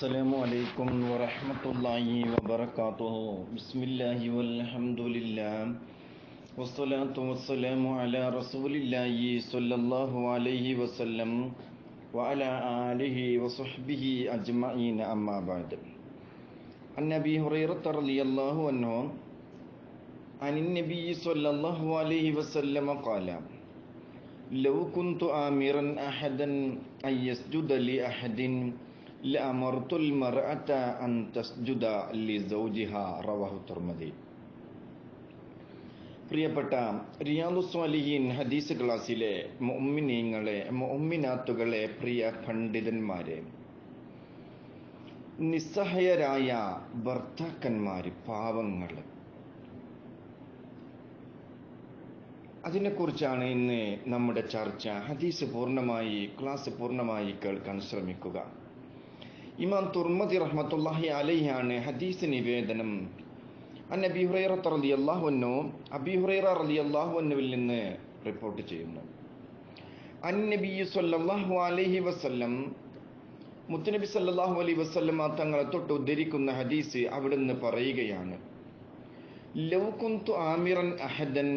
السلام عليكم ورحمة الله وبركاته بسم الله والحمد لله والصلاة والسلام على رسول الله صلى الله عليه وسلم وعلى آله وصحبه أجمعين أما بعد عن أبي هريرة رضي الله عنه عن النبي صلى الله عليه وسلم قال لو كنت آمرا أحدا أن يسجد لأحد ലമർത്തുൽ മർഅത അൻ തസ്ജുദ ലിസൗജിഹ റവഹു തുർമദി പ്രിയപ്പെട്ട റിയാദു സ്വാലിഹീൻ ഹദീസ് ക്ലാസ്സിലെ മൊമ്മിനീങ്ങളെ മൊമ്മിനാത്തുകളെ പ്രിയ പണ്ഡിതന്മാരെ നിസ്സഹായരായ ഭർത്താക്കന്മാർ പാവങ്ങൾ. അതിനെക്കുറിച്ചാണ് ഇന്ന് നമ്മുടെ ചർച്ച. ഹദീസ് പൂർണമായി ക്ലാസ് പൂർണമായി കേൾക്കാൻ ശ്രമിക്കുക. ഇമാം തുർമതി റഹ്മത്തുല്ലാഹി അലൈഹാണ് ഹദീസ് നിവേദനം. അൻ അബി ഹുറൈറ റലി അൻഹു അബി ഹുറൈറ റലി അൻഹുവിൽ നിന്ന് റിപ്പോർട്ട് ചെയ്യുന്നു. അൻ നബി സല്ലല്ലാഹു അലൈഹി വസല്ലം മുത്തുനബി സല്ലല്ലാഹു അലൈഹി ആ തങ്ങളെ തൊട്ട് ഉദ്ധരിക്കുന്ന ഹദീസ് അവിടുന്ന് പറയുകയാണ്. ലൗ കുന്തു ആമിറൻ അഹദൻ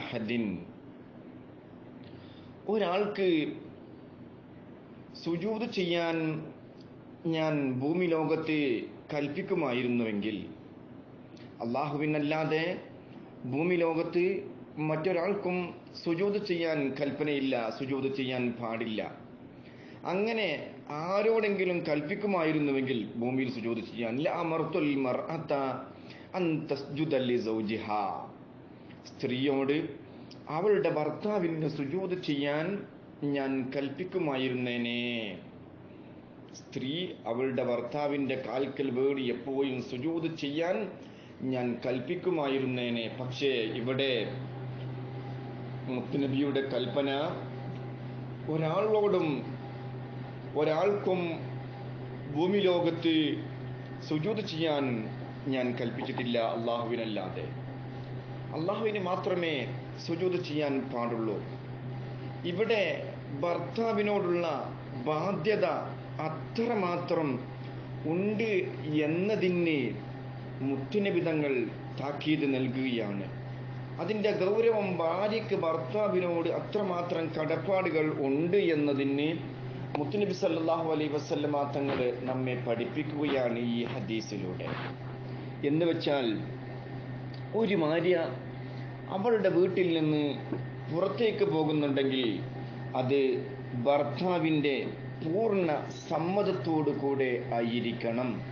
അഹദിൻ. ഒരാൾക്ക് സുജൂത് ചെയ്യാൻ ഞാൻ ഭൂമി ലോകത്തെ കൽപ്പിക്കുമായിരുന്നുവെങ്കിൽ അള്ളാഹുവിനല്ലാതെ ഭൂമി ലോകത്ത് മറ്റൊരാൾക്കും സുജൂത് ചെയ്യാൻ കൽപ്പനയില്ല സുജൂത് ചെയ്യാൻ പാടില്ല. അങ്ങനെ ആരോടെങ്കിലും കൽപ്പിക്കുമായിരുന്നുവെങ്കിൽ ഭൂമിയിൽ സുജൂത് ചെയ്യാൻ ലഅമർത്തുൽ മർഅത അൻ തസ്ജുദ ലിസൗജിഹ സ്ത്രീയോട് അവളുടെ ഭർത്താവിന് സുജൂത് ചെയ്യാൻ ഞാൻ കൽപ്പിക്കുമായിരുന്നേനെ. സ്ത്രീ അവളുടെ ഭർത്താവിന്റെ കാൽക്കൽ വേടി എപ്പോഴും സുജൂത് ചെയ്യാൻ ഞാൻ കൽപ്പിക്കുമായിരുന്നേനെ. പക്ഷേ ഇവിടെ മുത്തുനബിയുടെ കൽപ്പന ഒരാളോടും ഒരാൾക്കും ഭൂമി ലോകത്ത് സുജൂത് ചെയ്യാൻ ഞാൻ കൽപ്പിച്ചിട്ടില്ല അള്ളാഹുവിനല്ലാതെ അള്ളാഹുവിന് മാത്രമേ സുജൂത് ചെയ്യാൻ പാടുള്ളൂ. ഇവിടെ ഭർത്താവിനോടുള്ള ബാധ്യത അത്രമാത്രം ഉണ്ട് എന്നതിന് മുത്തുനിബിതങ്ങൾ താക്കീത് നൽകുകയാണ്. അതിന്റെ ഗൗരവം ഭാര്യയ്ക്ക് ഭർത്താവിനോട് അത്രമാത്രം കടപ്പാടുകൾ ഉണ്ട് എന്നതിന് മുത്തുനബി സല്ലാഹു അലൈ വസല്ലമ തങ്ങൾ നമ്മെ പഠിപ്പിക്കുകയാണ് ഈ ഹദീസിലൂടെ. എന്ന് വെച്ചാൽ ഒരു ഭാര്യ അവളുടെ വീട്ടിൽ നിന്ന് പുറത്തേക്ക് പോകുന്നുണ്ടെങ്കിൽ അത് ഭർത്താവിന്റെ പൂർണ സമ്മതത്തോടു കൂടെ ആയിരിക്കണം.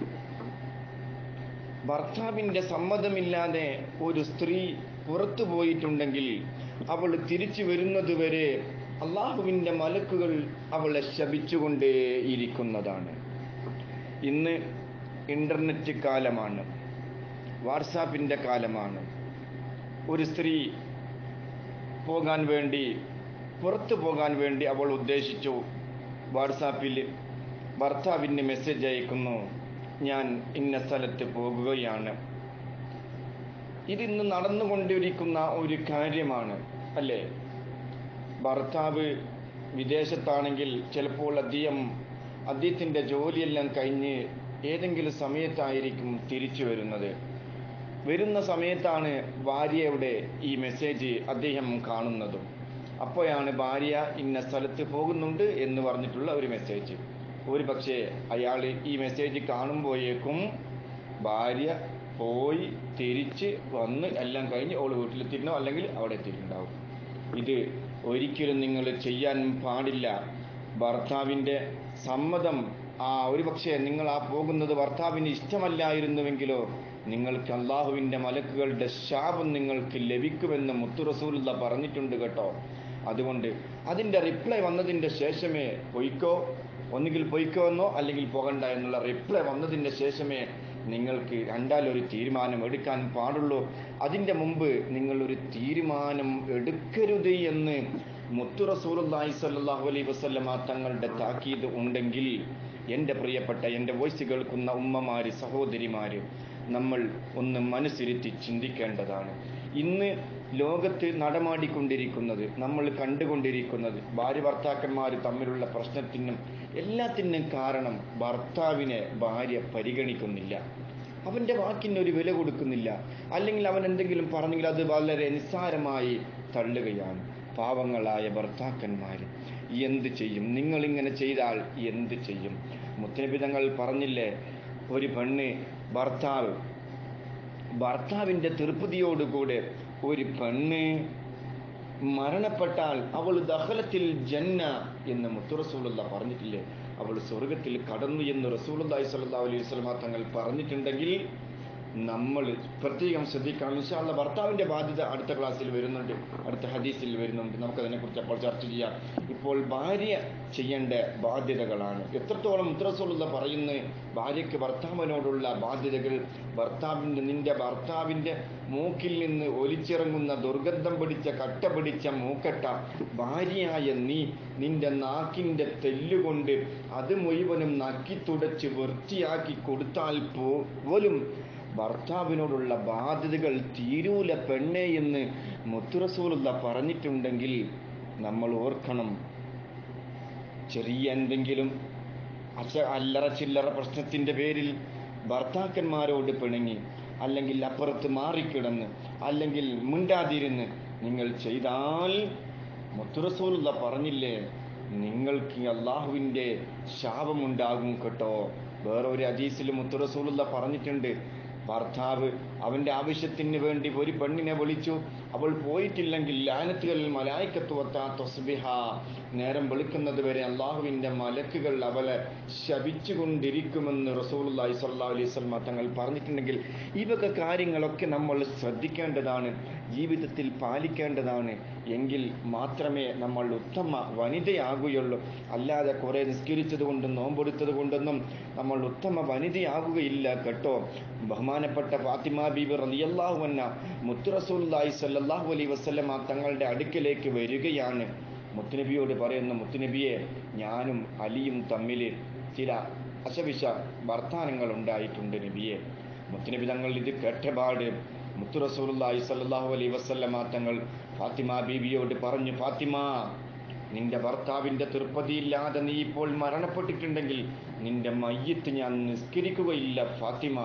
ഭർത്താവിന്റെ സമ്മതമില്ലാതെ ഒരു സ്ത്രീ പുറത്തു പോയിട്ടുണ്ടെങ്കിൽ അവൾ തിരിച്ചു വരുന്നതുവരെ അള്ളാഹുവിന്റെ മലക്കുകൾ അവളെ ശപിച്ചുകൊണ്ടേയിരിക്കുന്നതാണ് ഇന്ന് ഇന്റർനെറ്റ് കാലമാണ്. വാട്സാപ്പിന്റെ കാലമാണ്. ഒരു സ്ത്രീ പോകാൻ വേണ്ടി പുറത്തു പോകാൻ വേണ്ടി അവൾ ഉദ്ദേശിച്ചു. വാട്സാപ്പിൽ ഭർത്താവിന് മെസ്സേജ് അയക്കുന്നു. ഞാൻ ഇന്ന സ്ഥലത്ത് പോകുകയാണ്. ഇതിന്ന് നടന്നുകൊണ്ടിരിക്കുന്ന ഒരു കാര്യമാണ് അല്ലേ? ഭർത്താവ് വിദേശത്താണെങ്കിൽ ചിലപ്പോൾ അദ്ദേഹം അദ്ദേഹത്തിന്റെ ജോലിയെല്ലാം കഴിഞ്ഞ് ഏതെങ്കിലും സമയത്തായിരിക്കും തിരിച്ചു വരുന്നത്. വരുന്ന സമയത്താണ് ഭാര്യയുടെ ഈ മെസ്സേജ് അദ്ദേഹം കാണുന്നതും. അപ്പോഴാണ് ഭാര്യ ഇന്ന സ്ഥലത്ത് പോകുന്നുണ്ട് എന്ന് പറഞ്ഞിട്ടുള്ള ഒരു മെസ്സേജ് ഒരു പക്ഷേ അയാൾ ഈ മെസ്സേജ് കാണുമ്പോഴേക്കും ഭാര്യ പോയി തിരിച്ച് വന്ന് എല്ലാം കഴിഞ്ഞ് അവൾ വീട്ടിലെത്തിയിട്ടുണ്ടോ? അല്ലെങ്കിൽ അവിടെ എത്തിയിട്ടുണ്ടാവും. ഇത് ഒരിക്കലും നിങ്ങൾ ചെയ്യാൻ പാടില്ല. ഭർത്താവിന്റെ സമ്മതം ആ ഒരു പക്ഷേ നിങ്ങൾ ആ പോകുന്നത് ഭർത്താവിന് ഇഷ്ടമല്ലായിരുന്നുവെങ്കിലോ നിങ്ങൾക്ക് അള്ളാഹുവിന്റെ മലക്കുകളുടെ ശാപം നിങ്ങൾക്ക് ലഭിക്കുമെന്ന് മുത്തുറസൂല പറഞ്ഞിട്ടുണ്ട് കേട്ടോ. അതുകൊണ്ട് അതിന്റെ റിപ്ലൈ വന്നതിന്റെ ശേഷമേ പൊയ്ക്കോ? ഒന്നുകിൽ പൊയ്ക്കോ എന്നോ അല്ലെങ്കിൽ പോകണ്ട എന്നുള്ള റിപ്ലൈ വന്നതിന്റെ ശേഷമേ നിങ്ങൾക്ക് രണ്ടാലൊരു തീരുമാനം എടുക്കാൻ പാടുള്ളൂ. അതിന്റെ മുമ്പ് നിങ്ങളൊരു തീരുമാനം എടുക്കരുത് എന്ന് മുത്തു റസൂലുള്ളാഹി സ്വല്ലല്ലാഹു അലൈഹി വസല്ലമ തങ്ങളുടെ താക്കീത് ഉണ്ടെങ്കിൽ എന്റെ പ്രിയപ്പെട്ട എന്റെ വോയിസ് കേൾക്കുന്ന ഉമ്മമാര് സഹോദരിമാര് നമ്മൾ ഒന്ന് മനസ്സിരുത്തി ചിന്തിക്കേണ്ടതാണ്. ഇന്ന് ലോകത്ത് നടമാടിക്കൊണ്ടിരിക്കുന്നത് നമ്മൾ കണ്ടുകൊണ്ടിരിക്കുന്നത് ഭാര്യ ഭർത്താക്കന്മാർ തമ്മിലുള്ള പ്രശ്നത്തിനും എല്ലാത്തിനും കാരണം ഭർത്താവിനെ ഭാര്യ പരിഗണിക്കുന്നില്ല. അവന്റെ വാക്കിന് ഒരു വില കൊടുക്കുന്നില്ല. അല്ലെങ്കിൽ അവൻ എന്തെങ്കിലും പറഞ്ഞെങ്കിൽ അത് വളരെ നിസ്സാരമായി തള്ളുകയാണ്. പാവങ്ങളായ ഭർത്താക്കന്മാർ എന്ത് ചെയ്യും? നിങ്ങളിങ്ങനെ ചെയ്താൽ എന്ത് ചെയ്യും? മുത്തനബി തങ്ങൾ പറഞ്ഞില്ലേ ഒരു പെണ്ണ് ഭർത്താവ് ഭർത്താവിന്റെ തൃപ്തിയോടുകൂടെ ഒരു പെണ്ണ് മരണപ്പെട്ടാൽ അവൾ ദഹലത്തിൽ ജന്ന എന്ന് മുത്തുറസൂലുള്ള പറഞ്ഞിട്ടില്ലേ? അവൾ സ്വർഗത്തിൽ കടന്നു എന്ന് റസൂലുള്ളാഹി സ്വല്ലല്ലാഹു അലൈഹി വസല്ലമ തങ്ങൾ പറഞ്ഞിട്ടുണ്ടെങ്കിൽ നമ്മൾ പ്രത്യേകം ശ്രദ്ധിക്കണം ഇൻഷാല്ല ഭർത്താവിന്റെ ബാധ്യത അടുത്ത ക്ലാസ്സിൽ വരുന്നുണ്ട്. അടുത്ത ഹദീസിൽ വരുന്നുണ്ട്. നമുക്കതിനെക്കുറിച്ച് അപ്പോൾ ചർച്ച ചെയ്യാം. ഇപ്പോൾ ഭാര്യ ചെയ്യേണ്ട ബാധ്യതകളാണ്. എത്രത്തോളം ഉത്തരസുള്ള പറയുന്ന ഭാര്യയ്ക്ക് ഭർത്താവിനോടുള്ള ബാധ്യതകൾ ഭർത്താവിന്റെ നിന്റെ ഭർത്താവിന്റെ മൂക്കിൽ നിന്ന് ഒലിച്ചിറങ്ങുന്ന ദുർഗന്ധം പിടിച്ച കട്ട പിടിച്ച മൂക്കട്ട ഭാര്യയായ നീ നിന്റെ നാക്കിന്റെ തെല്ലുകൊണ്ട് അത് മുഴുവനും നക്കി തുടച്ച് വൃത്തിയാക്കി കൊടുത്താൽ പോലും ഭർത്താവിനോടുള്ള ബാധ്യതകൾ തീരൂല പെണ്ണേ എന്ന് മുത്തുറസൂലുള്ള പറഞ്ഞിട്ടുണ്ടെങ്കിൽ നമ്മൾ ഓർക്കണം. ചെറിയ എന്തെങ്കിലും അച്ച അല്ലറ ചില്ലറ പ്രശ്നത്തിന്റെ പേരിൽ ഭർത്താക്കന്മാരോട് പിണങ്ങി അല്ലെങ്കിൽ അപ്പുറത്ത് മാറിക്കിടന്ന് അല്ലെങ്കിൽ മുണ്ടാതിരുന്ന് നിങ്ങൾ ചെയ്താൽ മുത്തുറസൂലുള്ള പറഞ്ഞില്ലേ നിങ്ങൾക്ക് അള്ളാഹുവിന്റെ ശാപമുണ്ടാകും കേട്ടോ. വേറെ ഒരു അജീസിൽ മുത്തുറസൂലുള്ള പറഞ്ഞിട്ടുണ്ട് ഭർത്താവ് അവന്റെ ആവശ്യത്തിന് വേണ്ടി ഒരു പെണ്ണിനെ വിളിച്ചു. അവൾ പോയിട്ടില്ലെങ്കിൽ ലാനത്തുകൾ മലായിക്കത്തുവത്ത തൊസ്ബിഹ. നേരം വെളുക്കുന്നത് വരെ അള്ളാഹുവിന്റെ മലക്കുകൾ അവളെ ശപിച്ചുകൊണ്ടിരിക്കുമെന്ന് സ്വല്ലല്ലാഹു അലൈഹി വസല്ലം തങ്ങൾ പറഞ്ഞിട്ടുണ്ടെങ്കിൽ ഇവക കാര്യങ്ങളൊക്കെ നമ്മൾ ശ്രദ്ധിക്കേണ്ടതാണ് ജീവിതത്തിൽ പാലിക്കേണ്ടതാണ്. എങ്കിൽ മാത്രമേ നമ്മൾ ഉത്തമ വനിതയാകുകയുള്ളൂ. അല്ലാതെ കുറേ നിസ്കരിച്ചത് കൊണ്ടും നോമ്പെടുത്തത് കൊണ്ടൊന്നും നമ്മൾ ഉത്തമ വനിതയാകുകയില്ല കേട്ടോ. ബഹുമാനപ്പെട്ട ഫാത്തിമ ബീബി റളിയല്ലാഹു എന്ന മുത്തുറസൂല്ലായി സല്ലാഹു അലൈ വസല്ലമ തങ്ങളുടെ അടുക്കലേക്ക് വരികയാണ്. മുത്തുനബിയോട് പറയുന്ന മുത്തുനബിയെ ഞാനും അലിയും തമ്മിൽ ചില അശവിശ വർത്താനങ്ങൾ ഉണ്ടായിട്ടുണ്ട് നബിയെ. മുത്തുനബി തങ്ങൾ ഇത് കേട്ടപാട് മുത്തു റസൂലുള്ളാഹി സ്വല്ലല്ലാഹു അലൈഹി വസല്ലമ തങ്ങൾ ഫാത്തിമ ബീവിയോട് പറഞ്ഞു ഫാത്തിമ നിന്റെ ഭർത്താവിന്റെ തൃപ്പതിയില്ലാതെ നീ ഇപ്പോൾ മരണപ്പെട്ടിട്ടുണ്ടെങ്കിൽ നിന്റെ മയ്യത്ത് ഞാൻ നിസ്കരിക്കുകയില്ല ഫാത്തിമ.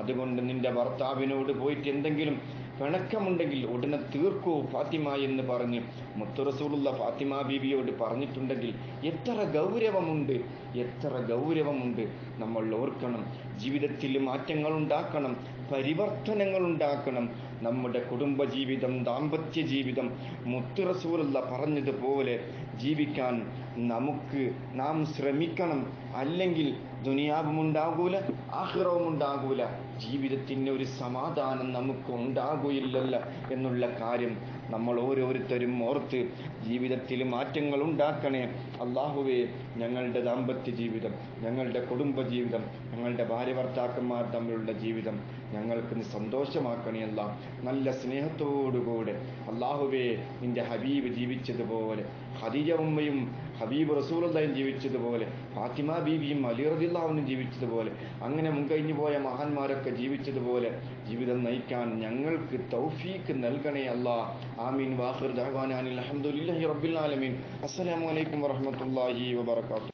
അതുകൊണ്ട് നിന്റെ ഭർത്താവിനോട് പോയിട്ട് എന്തെങ്കിലും പിണക്കമുണ്ടെങ്കിൽ ഉടനെ തീർക്കൂ ഫാത്തിമ എന്ന് പറഞ്ഞ് മുത്തുറസൂലുള്ള ഫാത്തിമ ബീവിയോട് പറഞ്ഞിട്ടുണ്ടെങ്കിൽ എത്ര ഗൗരവമുണ്ട് എത്ര ഗൗരവമുണ്ട്. നമ്മൾ ഓർക്കണം ജീവിതത്തിൽ മാറ്റങ്ങൾ ഉണ്ടാക്കണം പരിവർത്തനങ്ങൾ ഉണ്ടാക്കണം നമ്മുടെ കുടുംബജീവിതം ദാമ്പത്യ ജീവിതം മുത്തുറസൂലുള്ള പറഞ്ഞതുപോലെ ജീവിക്കാൻ നമുക്ക് നാം ശ്രമിക്കണം. അല്ലെങ്കിൽ ദുനിയാവും ഉണ്ടാകൂല ആഹ്റവും ഉണ്ടാകൂല ജീവിതത്തിന് ഒരു സമാധാനം നമുക്ക് ഉണ്ടാകുകയില്ലല്ല എന്നുള്ള കാര്യം നമ്മൾ ഓരോരുത്തരും ഓർത്ത് ജീവിതത്തിൽ മാറ്റങ്ങൾ ഉണ്ടാക്കണേ അള്ളാഹുവേ ഞങ്ങളുടെ ദാമ്പത്യ ജീവിതം ഞങ്ങളുടെ കുടുംബ ജീവിതം ഞങ്ങളുടെ ഭാര്യ ഭർത്താക്കന്മാർ തമ്മിലുള്ള ജീവിതം ഞങ്ങൾക്ക് നീ സന്തോഷമാക്കണേ അല്ല. നല്ല സ്നേഹത്തോടുകൂടെ അള്ളാഹുവേ നിന്റെ ഹബീബ് ജീവിച്ചതുപോലെ ഹദീജ ഉമ്മയും ഹബീബ് റസൂലുള്ളയും ജീവിച്ചതുപോലെ ഫാത്തിമ ബീബിയും അലി റദിള്ളാഹുവിനും ജീവിച്ചതുപോലെ അങ്ങനെ മുൻകഴിഞ്ഞു പോയ മഹാന്മാരൊക്കെ ജീവിച്ചതുപോലെ ജീവിതം നയിക്കാൻ ഞങ്ങൾക്ക് തൗഫീക്ക് നൽകണേ അല്ലാ. ആമീൻ. വാഹിർ ദഅവാനാനിൽ അൽഹംദുലില്ലാഹി റബ്ബിൽ ആലമീൻ. അസ്സലാമു അലൈക്കും വറഹ്മത്തുള്ളാഹി വബറകാതുഹു.